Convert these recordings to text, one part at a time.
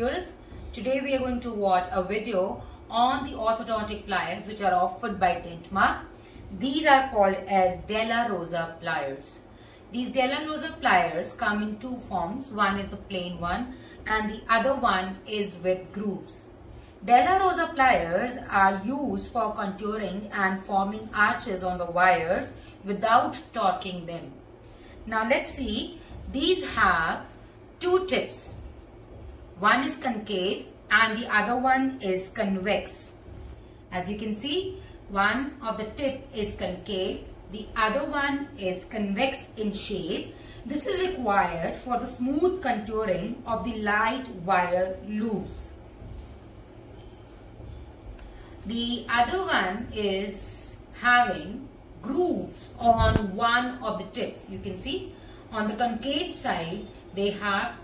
viewers. Today we are going to watch a video on the orthodontic pliers which are offered by Dentmark. These are called as De La Rosa pliers. These De La Rosa pliers come in two forms. One is the plain one and the other one is with grooves. De La Rosa pliers are used for contouring and forming arches on the wires without torquing them. Now let's see, these have two tips. One is concave and the other one is convex. As you can see, one of the tip is concave, the other one is convex in shape. This is required for the smooth contouring of the light wire loops. The other one is having grooves on one of the tips. You can see on the concave side they have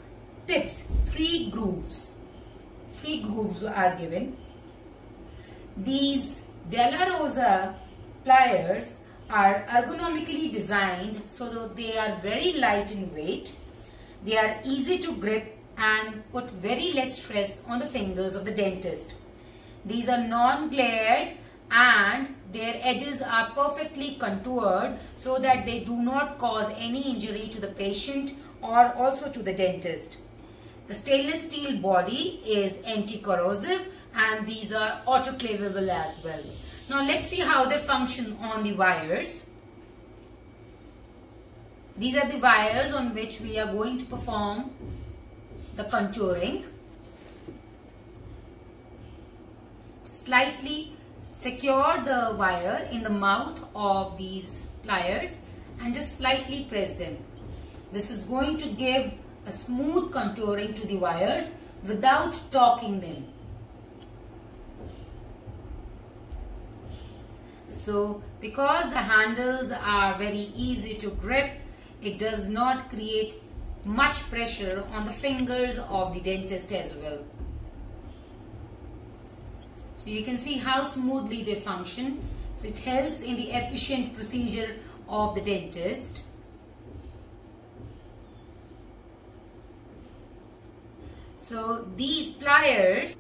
tips, three grooves. Three grooves are given. These De La Rosa pliers are ergonomically designed so that they are very light in weight. They are easy to grip and put very less stress on the fingers of the dentist. These are non-glazed and their edges are perfectly contoured so that they do not cause any injury to the patient or also to the dentist. The stainless steel body is anti-corrosive and these are autoclavable as well. Now let's see how they function on the wires. These are the wires on which we are going to perform the contouring. Slightly secure the wire in the mouth of these pliers and just slightly press them. This is going to give a smooth contouring to the wires without torquing them. So because the handles are very easy to grip, it does not create much pressure on the fingers of the dentist as well. So you can see how smoothly they function. So it helps in the efficient procedure of the dentist. So these pliers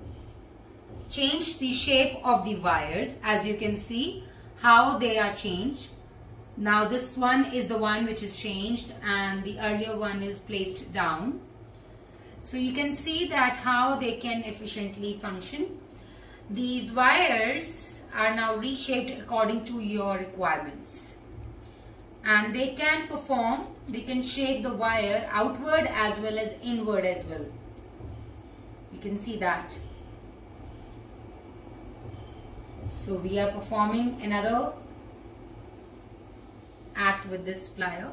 change the shape of the wires as you can see how they are changed. Now this one is the one which is changed and the earlier one is placed down. So you can see that how they can efficiently function. These wires are now reshaped according to your requirements. And they can perform, they can shape the wire outward as well as inward as well. You can see that. So we are performing another act with this plier.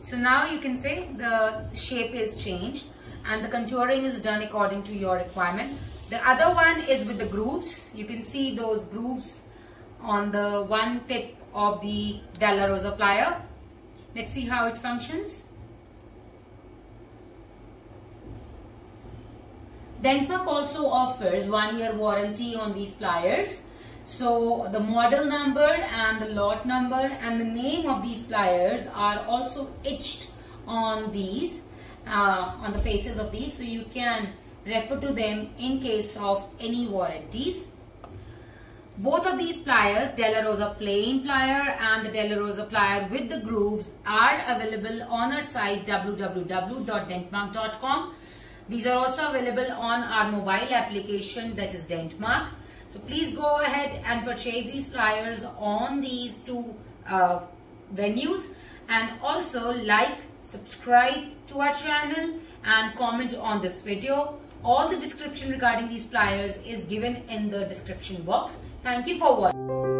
So now you can say the shape is changed and the contouring is done according to your requirement. The other one is with the grooves. You can see those grooves on the one tip of the De La Rosa plier. Let's see how it functions. Dentmark also offers one year warranty on these pliers. So the model number and the lot number and the name of these pliers are also etched on these, uh, on the faces of these. So you can refer to them in case of any warranties. Both of these pliers, De La Rosa plain plier and the De La Rosa plier with the grooves are available on our site www.dentmark.com. These are also available on our mobile application that is Dentmark. So please go ahead and purchase these flyers on these two uh, venues and also like, subscribe to our channel and comment on this video. All the description regarding these flyers is given in the description box. Thank you for watching.